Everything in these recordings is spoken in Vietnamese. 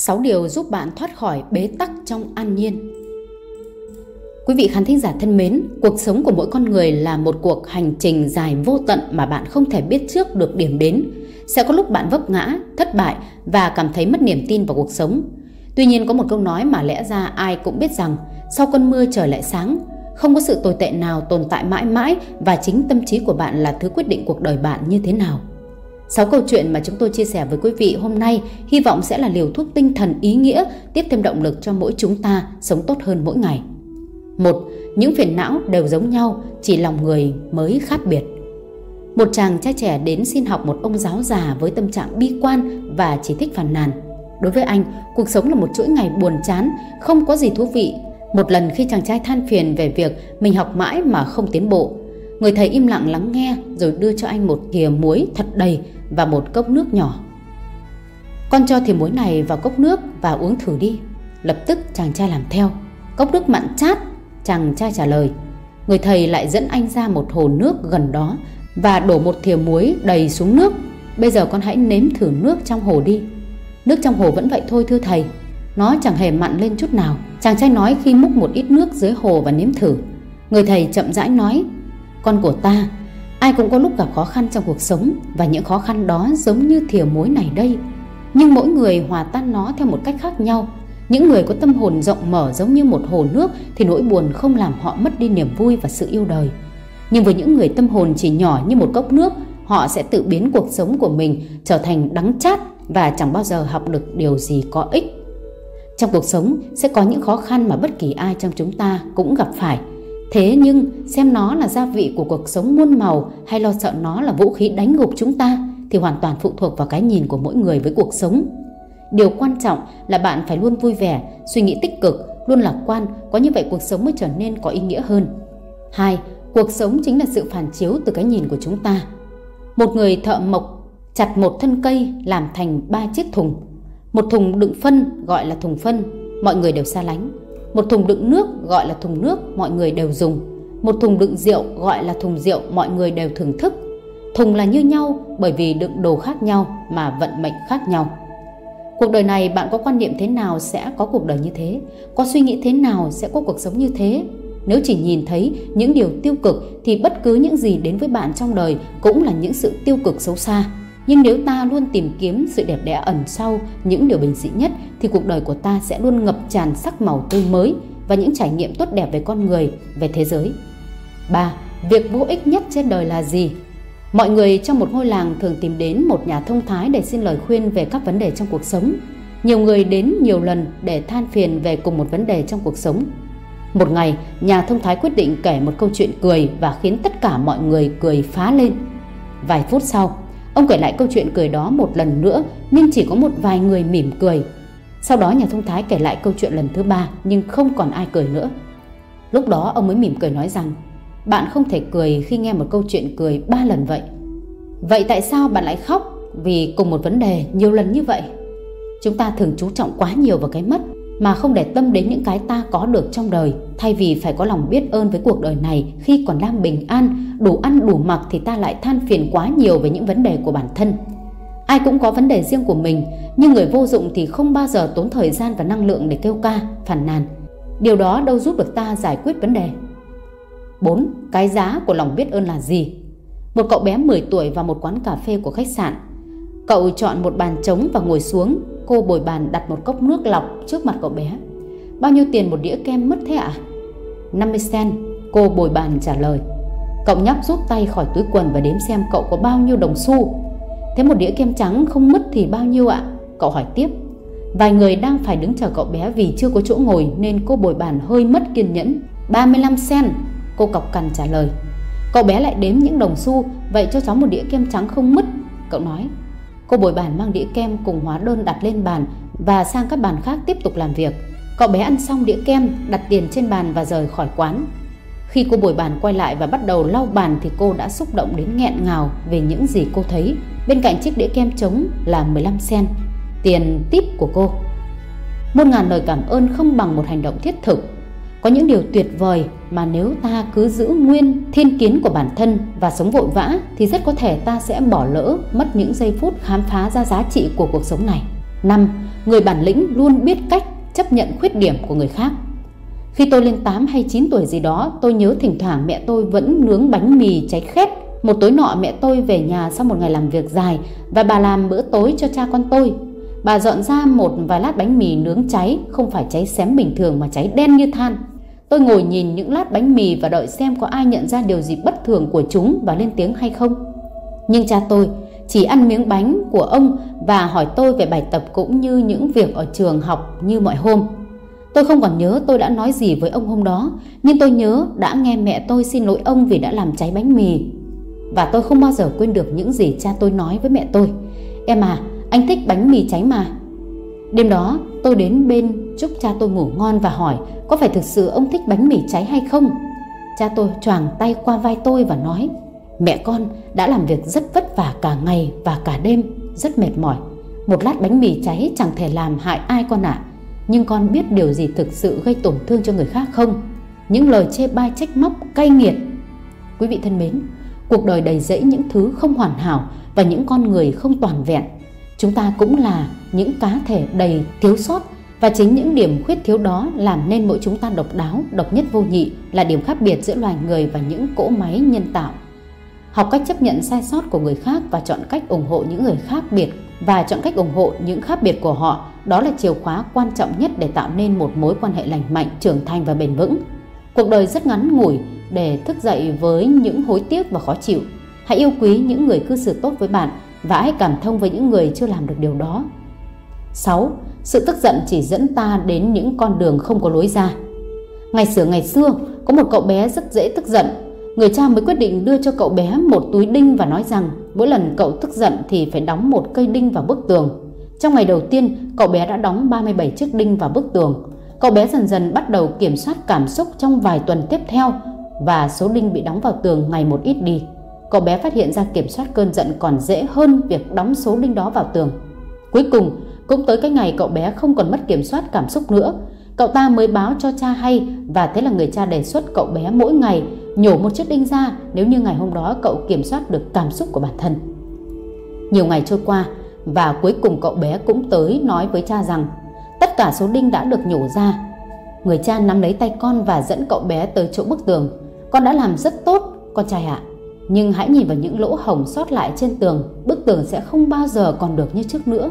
6 điều giúp bạn thoát khỏi bế tắc trong an nhiên. Quý vị khán thính giả thân mến, cuộc sống của mỗi con người là một cuộc hành trình dài vô tận mà bạn không thể biết trước được điểm đến. Sẽ có lúc bạn vấp ngã, thất bại và cảm thấy mất niềm tin vào cuộc sống. Tuy nhiên có một câu nói mà lẽ ra ai cũng biết rằng sau cơn mưa trời lại sáng, không có sự tồi tệ nào tồn tại mãi mãi và chính tâm trí của bạn là thứ quyết định cuộc đời bạn như thế nào. Sáu câu chuyện mà chúng tôi chia sẻ với quý vị hôm nay hy vọng sẽ là liều thuốc tinh thần ý nghĩa tiếp thêm động lực cho mỗi chúng ta sống tốt hơn mỗi ngày. Một, những phiền não đều giống nhau, chỉ lòng người mới khác biệt. Một chàng trai trẻ đến xin học một ông giáo già với tâm trạng bi quan và chỉ thích phàn nàn. Đối với anh, cuộc sống là một chuỗi ngày buồn chán, không có gì thú vị. Một lần khi chàng trai than phiền về việc mình học mãi mà không tiến bộ, người thầy im lặng lắng nghe rồi đưa cho anh một thìa muối thật đầy và một cốc nước nhỏ. Con cho thìa muối này vào cốc nước và uống thử đi. Lập tức chàng trai làm theo. Cốc nước mặn chát, chàng trai trả lời. Người thầy lại dẫn anh ra một hồ nước gần đó và đổ một thìa muối đầy xuống nước. Bây giờ con hãy nếm thử nước trong hồ đi. Nước trong hồ vẫn vậy thôi thưa thầy. Nó chẳng hề mặn lên chút nào. Chàng trai nói khi múc một ít nước dưới hồ và nếm thử. Người thầy chậm rãi nói, con của ta Ai cũng có lúc gặp khó khăn trong cuộc sống và những khó khăn đó giống như thìa muối này đây. Nhưng mỗi người hòa tan nó theo một cách khác nhau. Những người có tâm hồn rộng mở giống như một hồ nước thì nỗi buồn không làm họ mất đi niềm vui và sự yêu đời. Nhưng với những người tâm hồn chỉ nhỏ như một cốc nước, họ sẽ tự biến cuộc sống của mình trở thành đắng chát và chẳng bao giờ học được điều gì có ích. Trong cuộc sống sẽ có những khó khăn mà bất kỳ ai trong chúng ta cũng gặp phải Thế nhưng xem nó là gia vị của cuộc sống muôn màu hay lo sợ nó là vũ khí đánh gục chúng ta thì hoàn toàn phụ thuộc vào cái nhìn của mỗi người với cuộc sống. Điều quan trọng là bạn phải luôn vui vẻ, suy nghĩ tích cực, luôn lạc quan, có như vậy cuộc sống mới trở nên có ý nghĩa hơn. Hai, cuộc sống chính là sự phản chiếu từ cái nhìn của chúng ta. Một người thợ mộc chặt một thân cây làm thành ba chiếc thùng. Một thùng đựng phân gọi là thùng phân, mọi người đều xa lánh. Một thùng đựng nước gọi là thùng nước mọi người đều dùng. Một thùng đựng rượu gọi là thùng rượu mọi người đều thưởng thức. Thùng là như nhau bởi vì đựng đồ khác nhau mà vận mệnh khác nhau. Cuộc đời này bạn có quan niệm thế nào sẽ có cuộc đời như thế, có suy nghĩ thế nào sẽ có cuộc sống như thế. Nếu chỉ nhìn thấy những điều tiêu cực thì bất cứ những gì đến với bạn trong đời cũng là những sự tiêu cực xấu xa. Nhưng nếu ta luôn tìm kiếm sự đẹp đẽ ẩn sau những điều bình dị nhất thì cuộc đời của ta sẽ luôn ngập tràn sắc màu tươi mới và những trải nghiệm tốt đẹp về con người, về thế giới. 3. Việc vô ích nhất trên đời là gì? Mọi người trong một ngôi làng thường tìm đến một nhà thông thái để xin lời khuyên về các vấn đề trong cuộc sống. Nhiều người đến nhiều lần để than phiền về cùng một vấn đề trong cuộc sống. Một ngày, nhà thông thái quyết định kể một câu chuyện cười và khiến tất cả mọi người cười phá lên. Vài phút sau, Ông kể lại câu chuyện cười đó một lần nữa, nhưng chỉ có một vài người mỉm cười. Sau đó nhà thông thái kể lại câu chuyện lần thứ ba, nhưng không còn ai cười nữa. Lúc đó ông mới mỉm cười nói rằng, bạn không thể cười khi nghe một câu chuyện cười ba lần vậy. Vậy tại sao bạn lại khóc vì cùng một vấn đề nhiều lần như vậy? Chúng ta thường chú trọng quá nhiều vào cái mất mà không để tâm đến những cái ta có được trong đời thay vì phải có lòng biết ơn với cuộc đời này, khi còn đang bình an, đủ ăn đủ mặc thì ta lại than phiền quá nhiều về những vấn đề của bản thân ai cũng có vấn đề riêng của mình, nhưng người vô dụng thì không bao giờ tốn thời gian và năng lượng để kêu ca phản nàn điều đó đâu giúp được ta giải quyết vấn đề 4. Cái giá của lòng biết ơn là gì? Một cậu bé 10 tuổi vào một quán cà phê của khách sạn. Cậu chọn một bàn trống và ngồi xuống Cô bồi bàn đặt một cốc nước lọc trước mặt cậu bé. Bao nhiêu tiền một đĩa kem mất thế ạ? À? 50 cent, cô bồi bàn trả lời. Cậu nhóc rút tay khỏi túi quần và đếm xem cậu có bao nhiêu đồng xu. Thế một đĩa kem trắng không mất thì bao nhiêu ạ? Cậu hỏi tiếp. Vài người đang phải đứng chờ cậu bé vì chưa có chỗ ngồi nên cô bồi bàn hơi mất kiên nhẫn. 35 sen cô cọc cằn trả lời. Cậu bé lại đếm những đồng xu, vậy cho cháu một đĩa kem trắng không mất. Cậu nói, Cô bồi bàn mang đĩa kem cùng hóa đơn đặt lên bàn và sang các bàn khác tiếp tục làm việc. Cậu bé ăn xong đĩa kem, đặt tiền trên bàn và rời khỏi quán. Khi cô bồi bàn quay lại và bắt đầu lau bàn thì cô đã xúc động đến nghẹn ngào về những gì cô thấy. Bên cạnh chiếc đĩa kem trống là 15 sen, tiền tip của cô. một ngàn lời cảm ơn không bằng một hành động thiết thực có những điều tuyệt vời mà nếu ta cứ giữ nguyên thiên kiến của bản thân và sống vội vã thì rất có thể ta sẽ bỏ lỡ mất những giây phút khám phá ra giá trị của cuộc sống này. 5. người bản lĩnh luôn biết cách chấp nhận khuyết điểm của người khác. Khi tôi lên 8 hay 9 tuổi gì đó, tôi nhớ thỉnh thoảng mẹ tôi vẫn nướng bánh mì cháy khét. Một tối nọ mẹ tôi về nhà sau một ngày làm việc dài và bà làm bữa tối cho cha con tôi. Bà dọn ra một vài lát bánh mì nướng cháy, không phải cháy xém bình thường mà cháy đen như than. Tôi ngồi nhìn những lát bánh mì và đợi xem có ai nhận ra điều gì bất thường của chúng và lên tiếng hay không. Nhưng cha tôi chỉ ăn miếng bánh của ông và hỏi tôi về bài tập cũng như những việc ở trường học như mọi hôm. Tôi không còn nhớ tôi đã nói gì với ông hôm đó, nhưng tôi nhớ đã nghe mẹ tôi xin lỗi ông vì đã làm cháy bánh mì. Và tôi không bao giờ quên được những gì cha tôi nói với mẹ tôi. Em à, anh thích bánh mì cháy mà. Đêm đó, tôi đến bên chúc cha tôi ngủ ngon và hỏi có phải thực sự ông thích bánh mì cháy hay không. Cha tôi choàng tay qua vai tôi và nói Mẹ con đã làm việc rất vất vả cả ngày và cả đêm, rất mệt mỏi. Một lát bánh mì cháy chẳng thể làm hại ai con ạ. À. Nhưng con biết điều gì thực sự gây tổn thương cho người khác không? Những lời chê bai trách móc cay nghiệt. Quý vị thân mến, cuộc đời đầy rẫy những thứ không hoàn hảo và những con người không toàn vẹn. Chúng ta cũng là những cá thể đầy thiếu sót và chính những điểm khuyết thiếu đó làm nên mỗi chúng ta độc đáo, độc nhất vô nhị là điểm khác biệt giữa loài người và những cỗ máy nhân tạo. Học cách chấp nhận sai sót của người khác và chọn cách ủng hộ những người khác biệt và chọn cách ủng hộ những khác biệt của họ, đó là chìa khóa quan trọng nhất để tạo nên một mối quan hệ lành mạnh, trưởng thành và bền vững. Cuộc đời rất ngắn ngủi để thức dậy với những hối tiếc và khó chịu. Hãy yêu quý những người cư xử tốt với bạn và hãy cảm thông với những người chưa làm được điều đó. 6. Sự tức giận chỉ dẫn ta đến những con đường không có lối ra. Ngày xưa ngày xưa, có một cậu bé rất dễ tức giận. Người cha mới quyết định đưa cho cậu bé một túi đinh và nói rằng mỗi lần cậu tức giận thì phải đóng một cây đinh vào bức tường. Trong ngày đầu tiên, cậu bé đã đóng 37 chiếc đinh vào bức tường. Cậu bé dần dần bắt đầu kiểm soát cảm xúc trong vài tuần tiếp theo và số đinh bị đóng vào tường ngày một ít đi. Cậu bé phát hiện ra kiểm soát cơn giận còn dễ hơn việc đóng số đinh đó vào tường. Cuối cùng, cũng tới cái ngày cậu bé không còn mất kiểm soát cảm xúc nữa, cậu ta mới báo cho cha hay và thế là người cha đề xuất cậu bé mỗi ngày nhổ một chiếc đinh ra nếu như ngày hôm đó cậu kiểm soát được cảm xúc của bản thân. Nhiều ngày trôi qua và cuối cùng cậu bé cũng tới nói với cha rằng tất cả số đinh đã được nhổ ra. Người cha nắm lấy tay con và dẫn cậu bé tới chỗ bức tường. Con đã làm rất tốt, con trai ạ. À. Nhưng hãy nhìn vào những lỗ hồng sót lại trên tường, bức tường sẽ không bao giờ còn được như trước nữa.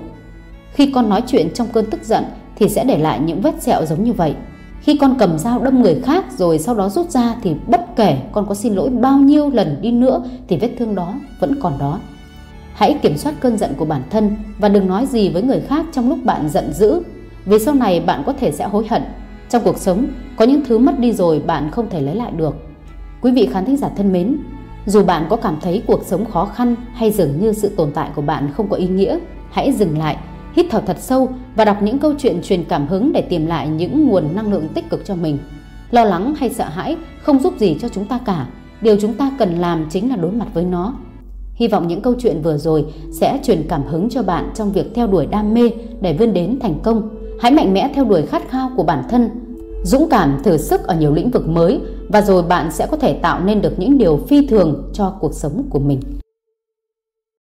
Khi con nói chuyện trong cơn tức giận thì sẽ để lại những vết sẹo giống như vậy. Khi con cầm dao đâm người khác rồi sau đó rút ra thì bất kể con có xin lỗi bao nhiêu lần đi nữa thì vết thương đó vẫn còn đó. Hãy kiểm soát cơn giận của bản thân và đừng nói gì với người khác trong lúc bạn giận dữ, vì sau này bạn có thể sẽ hối hận. Trong cuộc sống, có những thứ mất đi rồi bạn không thể lấy lại được. Quý vị khán thính giả thân mến, dù bạn có cảm thấy cuộc sống khó khăn hay dường như sự tồn tại của bạn không có ý nghĩa, hãy dừng lại hít thở thật sâu và đọc những câu chuyện truyền cảm hứng để tìm lại những nguồn năng lượng tích cực cho mình. Lo lắng hay sợ hãi không giúp gì cho chúng ta cả. Điều chúng ta cần làm chính là đối mặt với nó. Hy vọng những câu chuyện vừa rồi sẽ truyền cảm hứng cho bạn trong việc theo đuổi đam mê để vươn đến thành công. Hãy mạnh mẽ theo đuổi khát khao của bản thân, dũng cảm thử sức ở nhiều lĩnh vực mới và rồi bạn sẽ có thể tạo nên được những điều phi thường cho cuộc sống của mình.